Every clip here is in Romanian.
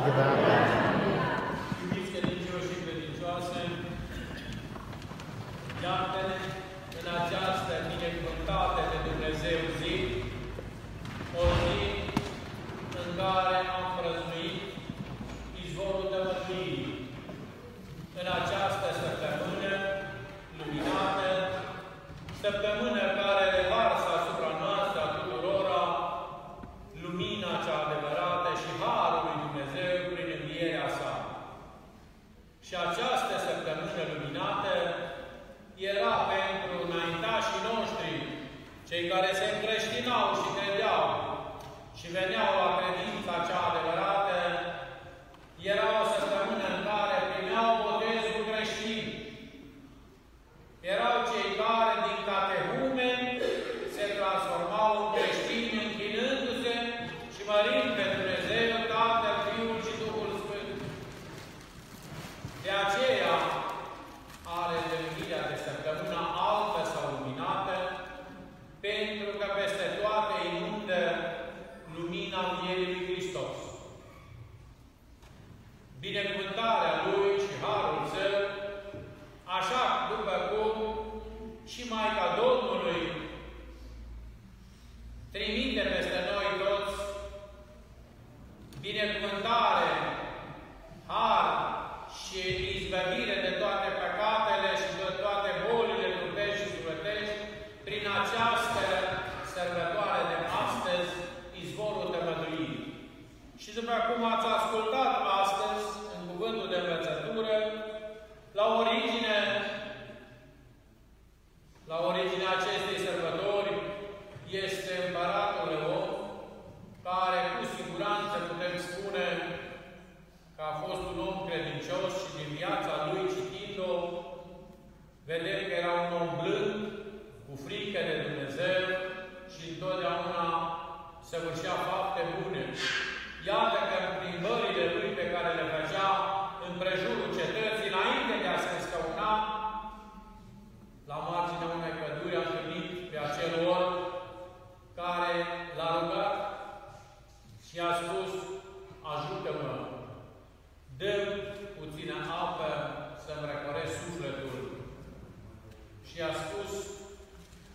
Look at that. ve ne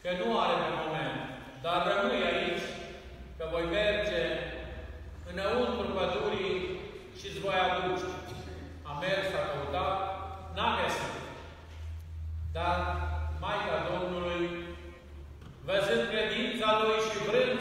că nu are pe moment, dar rămâi aici, că voi merge înăuntru pădurii și îți voi aduce. A mers, a căutat, n-a găsit. Dar Maica Domnului, văzând credința lui și vrând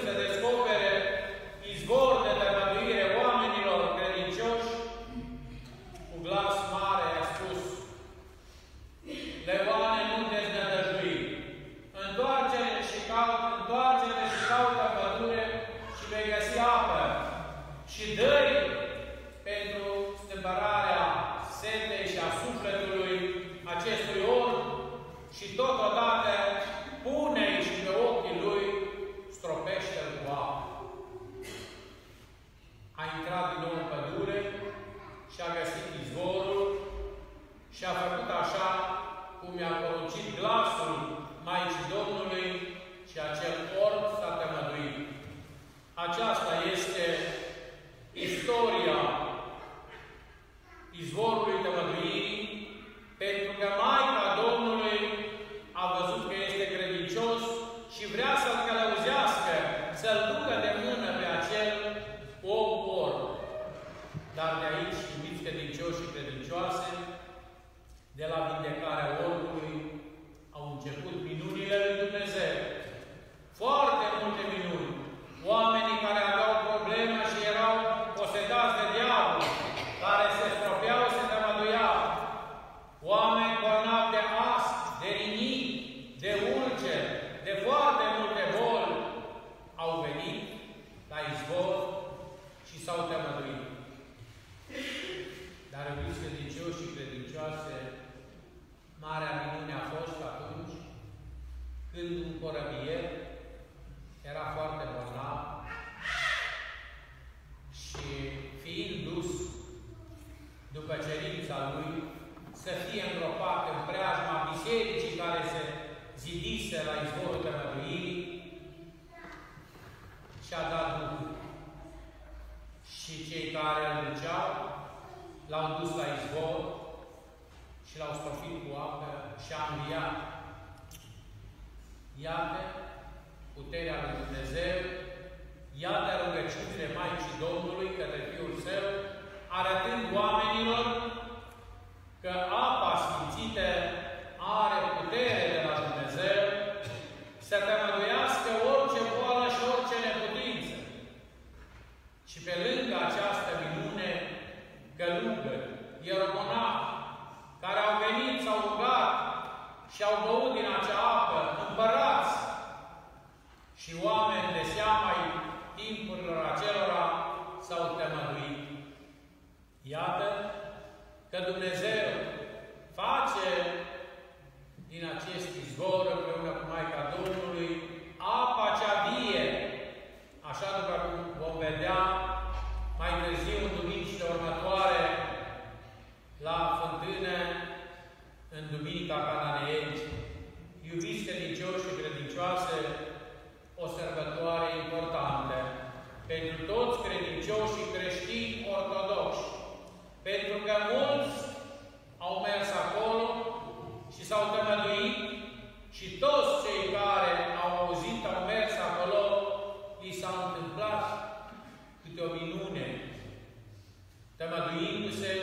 Aceasta este istoria izvorului tămăduirii, pentru că Maica Domnului a văzut că este credincios și vrea să și a dat Duhul. Și cei care îl duceau, l-au dus la izvor și l-au stropit cu apă și a înviat. Iată puterea lui Dumnezeu, iată rugăciunile Maicii Domnului către Fiul Său, arătând oamenii Și pe lângă această minune, călugări, ieromonahi, care au venit, s-au rugat și au băut din acea apă, împărați și oameni de seama timpurilor acelora s-au tămăduit. Iată că Dumnezeu face din acest izvor împreună cu Maica Domnului apa cea vie, așa după cum vom vedea mai târziu în duminicile următoare la fântână în Duminica Cananeeni. Iubiți credincioși și credincioase, o sărbătoare importantă pentru toți credincioșii creștini ortodoxi, pentru că mulți au mers acolo și s-au tămăduit și toți cei care au auzit, au mers acolo, li s-a întâmplat câte o minune, tămăduindu-se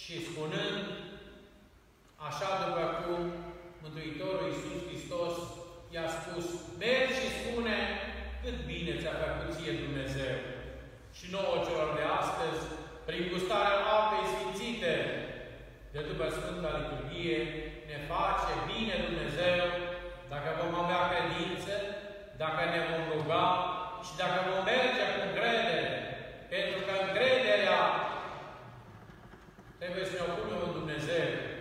și spunând, așa după cum Mântuitorul Iisus Hristos i-a spus, mergi și spune cât bine ți-a făcut ție Dumnezeu. Și nouă celor de astăzi, prin gustarea apei sfințite, de după Sfânta Liturghie, ne face bine Dumnezeu dacă vom avea credință, dacă ne vom ruga și dacă vom merge cu încredere. Trebuie să ne o punem în Dumnezeu.